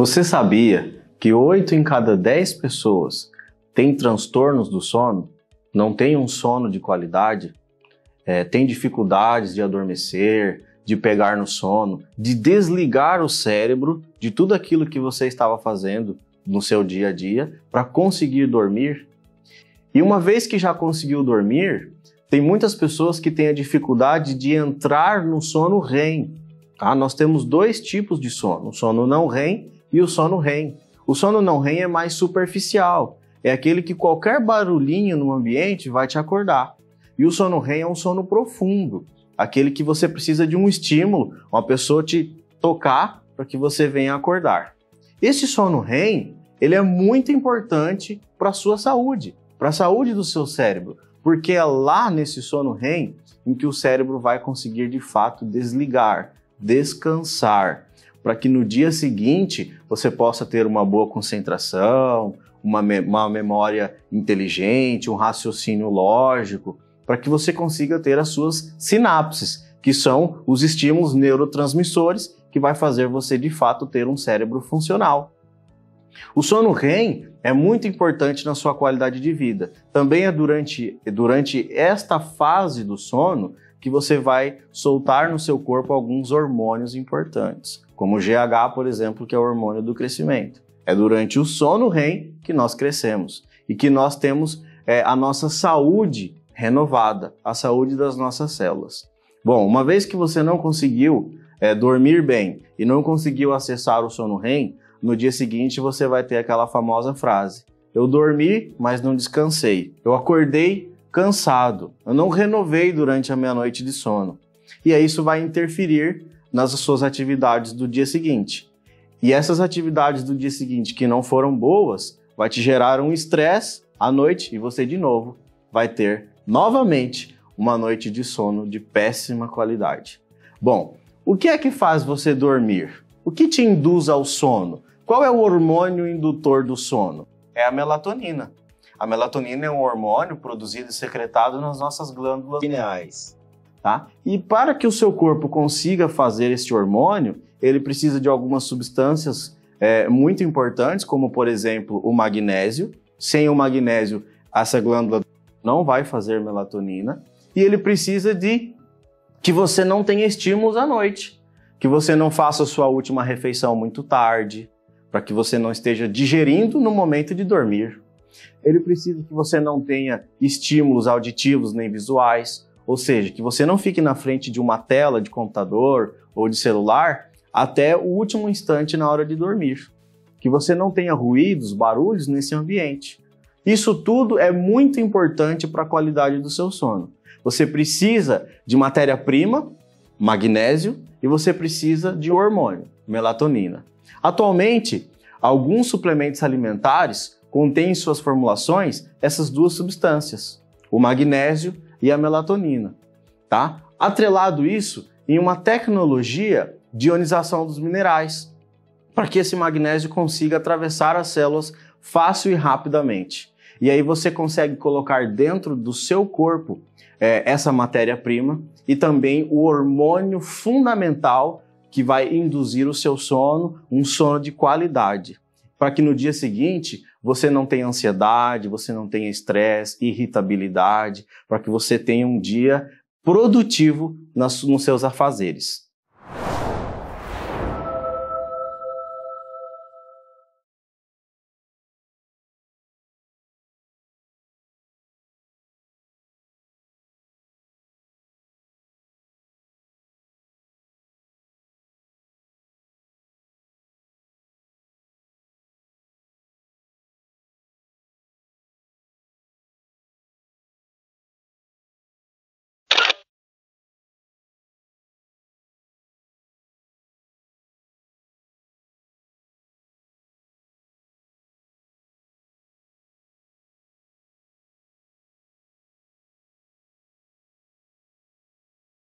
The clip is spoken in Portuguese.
Você sabia que 8 em cada 10 pessoas têm transtornos do sono? Não têm um sono de qualidade? É, tem dificuldades de adormecer, de pegar no sono, de desligar o cérebro de tudo aquilo que você estava fazendo no seu dia a dia para conseguir dormir? E uma vez que já conseguiu dormir, tem muitas pessoas que têm a dificuldade de entrar no sono REM. Tá? Nós temos dois tipos de sono, o sono não REM e o sono REM. O sono não REM é mais superficial, é aquele que qualquer barulhinho no ambiente vai te acordar. E o sono REM é um sono profundo, aquele que você precisa de um estímulo, uma pessoa te tocar para que você venha acordar. Esse sono REM, ele é muito importante para a sua saúde, para a saúde do seu cérebro, porque é lá nesse sono REM em que o cérebro vai conseguir de fato desligar, descansar, para que no dia seguinte você possa ter uma boa concentração, uma, me uma memória inteligente, um raciocínio lógico, para que você consiga ter as suas sinapses, que são os estímulos neurotransmissores que vai fazer você de fato ter um cérebro funcional. O sono REM é muito importante na sua qualidade de vida. Também é durante, durante esta fase do sono que você vai soltar no seu corpo alguns hormônios importantes, como o GH, por exemplo, que é o hormônio do crescimento. É durante o sono REM que nós crescemos e que nós temos é, a nossa saúde renovada, a saúde das nossas células. Bom, uma vez que você não conseguiu é, dormir bem e não conseguiu acessar o sono REM, no dia seguinte você vai ter aquela famosa frase: Eu dormi, mas não descansei. Eu acordei cansado. Eu não renovei durante a minha noite de sono. E aí isso vai interferir nas suas atividades do dia seguinte. E essas atividades do dia seguinte que não foram boas, vai te gerar um estresse à noite e você de novo vai ter novamente uma noite de sono de péssima qualidade. Bom, o que é que faz você dormir? O que te induz ao sono? Qual é o hormônio indutor do sono? É a melatonina. A melatonina é um hormônio produzido e secretado nas nossas glândulas pineais. Tá? E para que o seu corpo consiga fazer este hormônio, ele precisa de algumas substâncias é, muito importantes, como por exemplo o magnésio. Sem o magnésio, essa glândula não vai fazer melatonina. E ele precisa de que você não tenha estímulos à noite, que você não faça sua última refeição muito tarde, para que você não esteja digerindo no momento de dormir. Ele precisa que você não tenha estímulos auditivos nem visuais, ou seja, que você não fique na frente de uma tela de computador ou de celular até o último instante na hora de dormir. Que você não tenha ruídos, barulhos nesse ambiente. Isso tudo é muito importante para a qualidade do seu sono. Você precisa de matéria-prima, magnésio, e você precisa de hormônio, melatonina. Atualmente, alguns suplementos alimentares contêm em suas formulações essas duas substâncias, o magnésio e a melatonina, tá? Atrelado isso em uma tecnologia de ionização dos minerais, para que esse magnésio consiga atravessar as células fácil e rapidamente. E aí você consegue colocar dentro do seu corpo é, essa matéria-prima e também o hormônio fundamental que vai induzir o seu sono, um sono de qualidade, para que no dia seguinte você não tenha ansiedade, você não tenha estresse, irritabilidade, para que você tenha um dia produtivo nos seus afazeres.